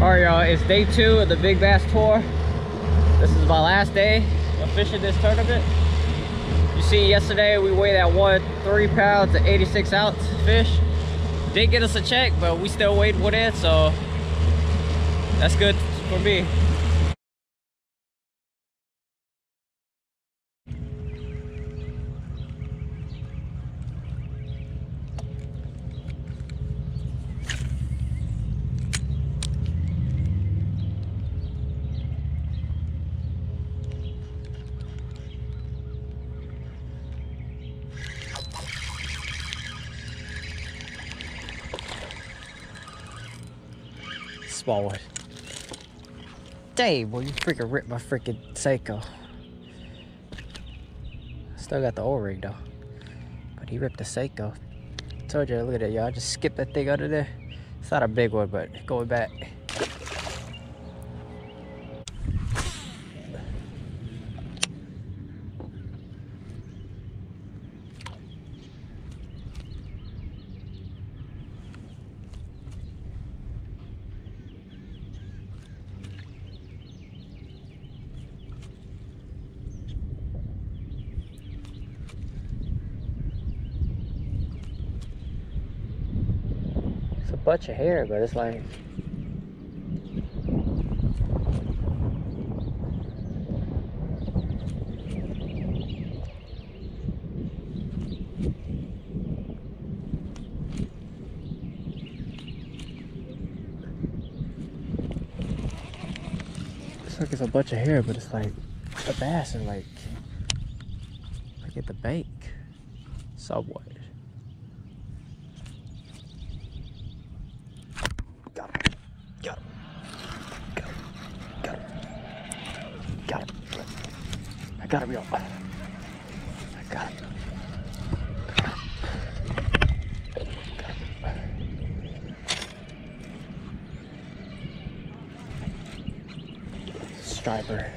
All right, y'all, it's day two of the Big Bass Tour. This is my last day of fishing this tournament. You see, yesterday we weighed at one three pounds to 86 ounce fish. Did get us a check, but we still weighed one in, so that's good for me. One. Dang, boy, you freaking ripped my freaking Senko. Still got the O-ring though. But he ripped the Senko. Told you, look at that, y'all. Just skip that thing under there. It's not a big one, but going back. It's a bunch of hair, but it's like It's like it's a bunch of hair, but it's like a bass and like like at the bank somewhat. Got him. Got him. Got him. Got him. Got him. I got him, y'all. I got him. Striper.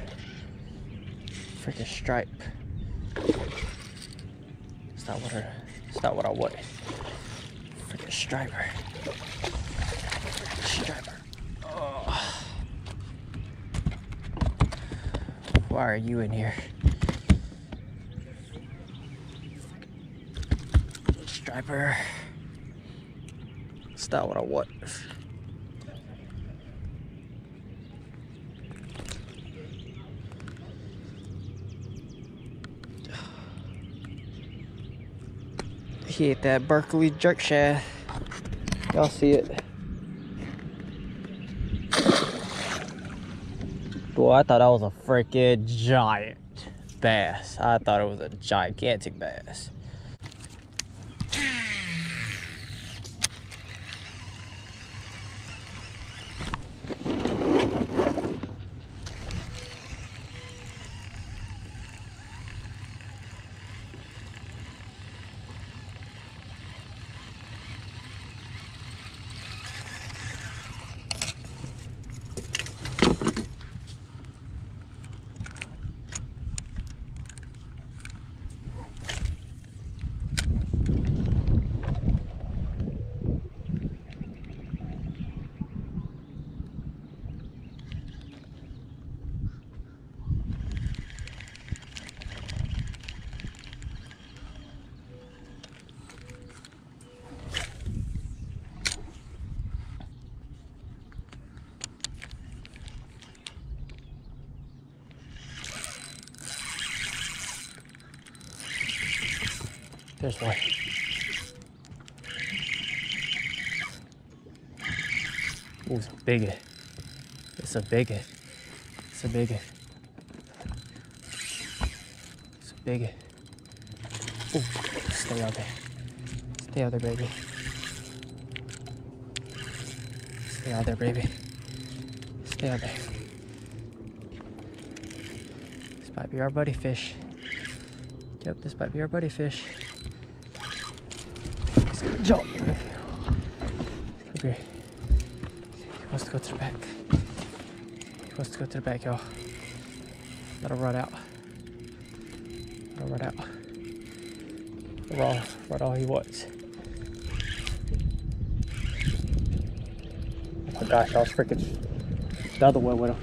Freaking stripe. It's not what I, it's not what I want. Freaking striper. Striper. Why are you in here? Striper. It's not what I want. He ate that Berkley Jerk Shad. Y'all see it. Boy, I thought that was a freaking giant bass. I thought it was a gigantic bass. There's one. Ooh, it's a big one. It's a big one. It's a big one. It's a big one. Ooh, stay out there. Stay out there, baby. Stay out there, baby. Stay out there. This might be our buddy fish. Yep, this might be our buddy fish. Gonna jump. Okay. He wants to go to the back. He wants to go to the back, y'all. Him run out. Him run out. Run, run all he wants. Oh gosh, I was freaking the other one with him.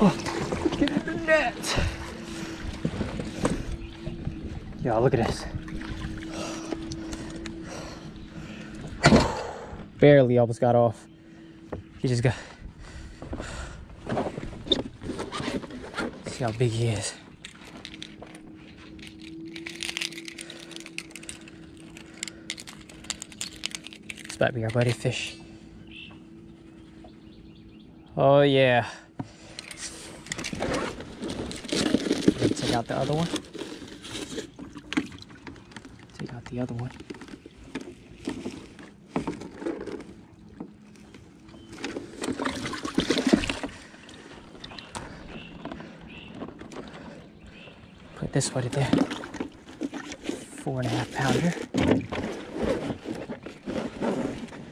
Oh, get in the net. Yo, look at this. Barely almost got off. He just got. See how big he is. This might be our buddy fish. Oh yeah. Take out the other one. Take out the other one. Put this one in there. Four and a half pounder.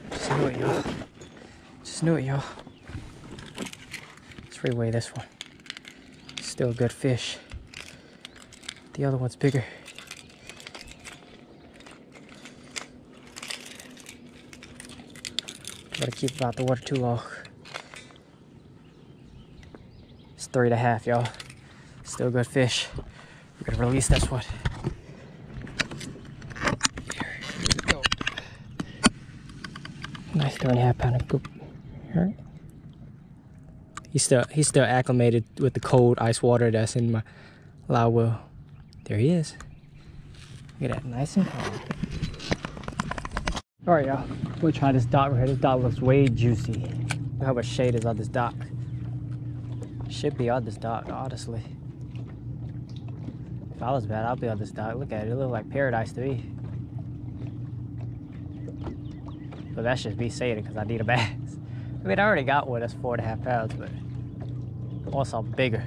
Just knew it, y'all. Just knew it, y'all. Let's reweigh this one. Still a good fish. The other one's bigger. Gotta keep him out the water too long. It's three and a half, y'all. Still good fish. We're gonna release this one. Nice three and a half pound of goop. He's still he's still acclimated with the cold ice water that's in my live well. There he is. Look at that, nice and calm. Alright y'all, we'll try this dock right here. This dock looks way juicy. Look how much shade is on this dock. Should be on this dock, honestly. If I was bad, I'd be on this dock. Look at it, it looks like paradise to me. But that's just me saying it because I need a bass. I mean, I already got one that's four and a half pounds, but something bigger.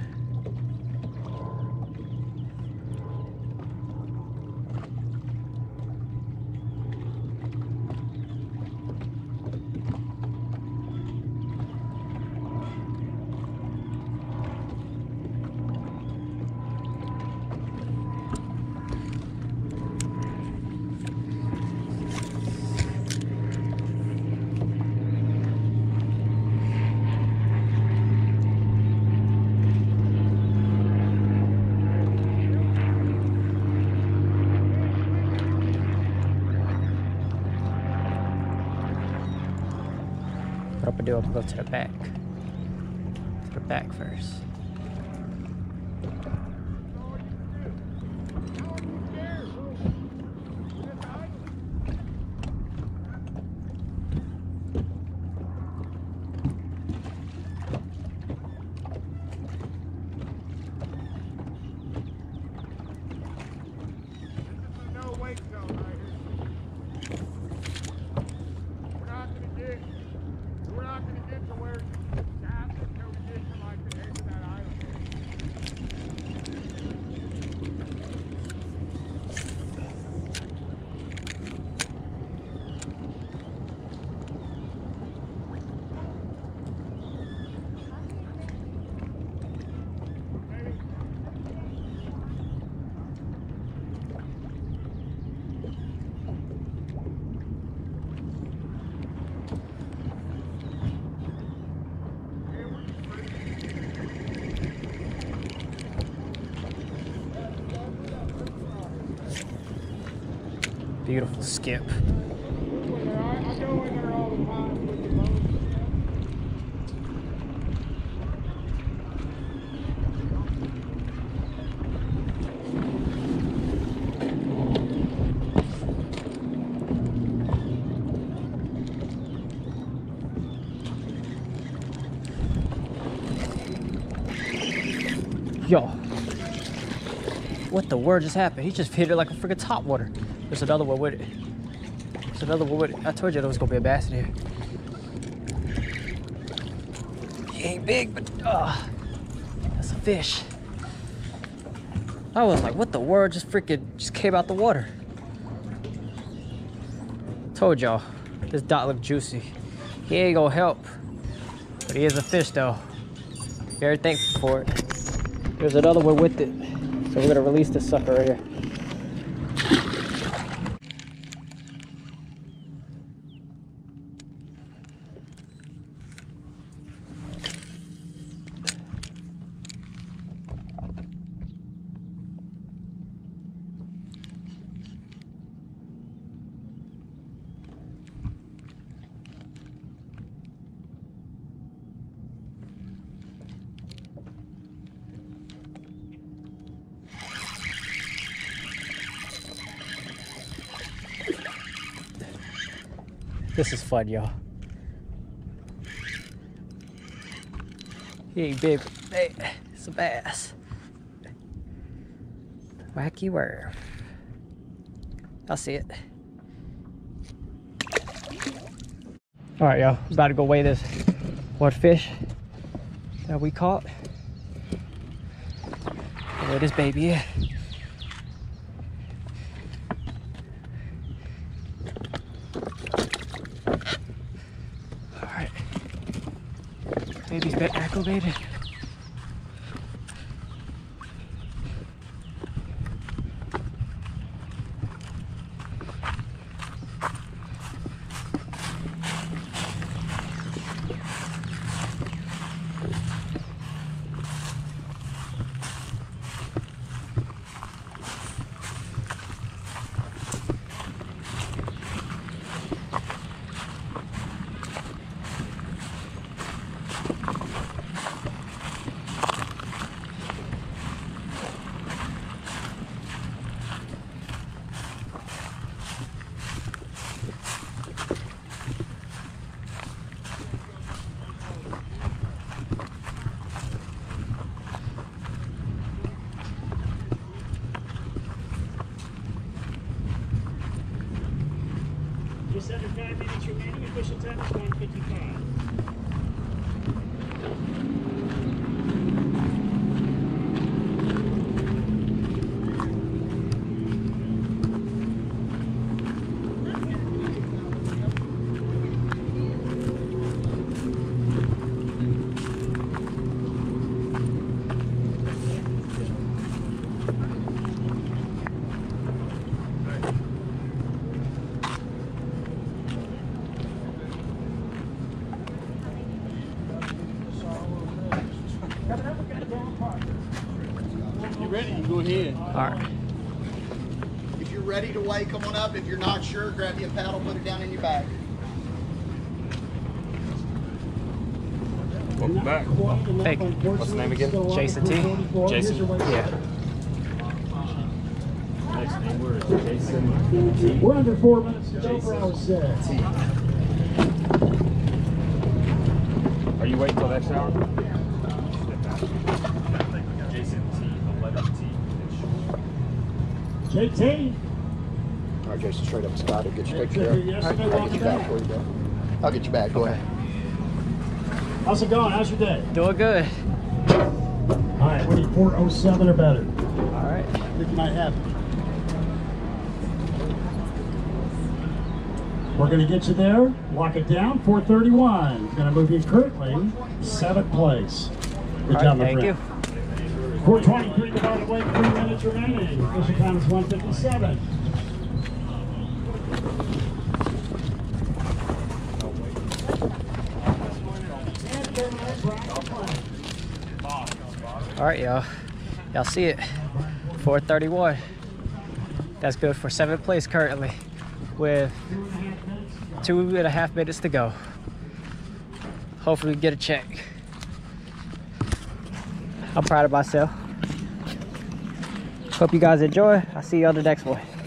I'm do, I'm gonna go to the back. To the back first. no wake zone right here. We're not gonna get, we're not gonna get to where it's at until we get to like the edge of that island. Beautiful skip. I go in there all the time with the skip. Yo. What the word just happened? He just hit it like a freaking top water. There's another one with it. There's another one with it. I told you there was gonna be a bass in here. He ain't big, but uh, that's a fish. I was like, what the word just freaking just came out the water. Told y'all, this dot look juicy. He ain't gonna help, but he is a fish though. Very thankful for it. There's another one with it. So we're gonna release this sucker right here. This is fun, y'all. He ain't big. Hey, it's a bass. Wacky worm. I'll see it. All right, y'all. About to go weigh this one fish that we caught. Where this baby at? All right. Baby's been acclimated. Just under five minutes remaining. Official time is 155. You ready? You go ahead. All right. If you're ready to weigh, come on up. If you're not sure, grab you a paddle, put it down in your bag. Welcome back. Thank you. What's the name again? Jason T. Jason? Yeah. Next name word is Jason We're under four minutes to go for our set. T. Are you waiting till next hour? Jason T, the letter T. JT. All right, Jason, straight up Scott. I'll get your Yes, picture sir. there. I'll get you back back. before you go. I'll get you back. Go ahead. How's it going? How's your day? Doing good. All right, we need 407 or better. All right. I think you might have it. We're going to get you there. Lock it down. 431. Going to move you currently seventh place. Good All job, right. my Thank friend. you. 423 divided by three minutes remaining. Official time is 157. And terminate Brian Klein. All right, y'all. Y'all see it. 431. That's good for seventh place currently with two and a half minutes to go. Hopefully we get a check. I'm proud of myself. Hope you guys enjoy. I'll see you on the next one.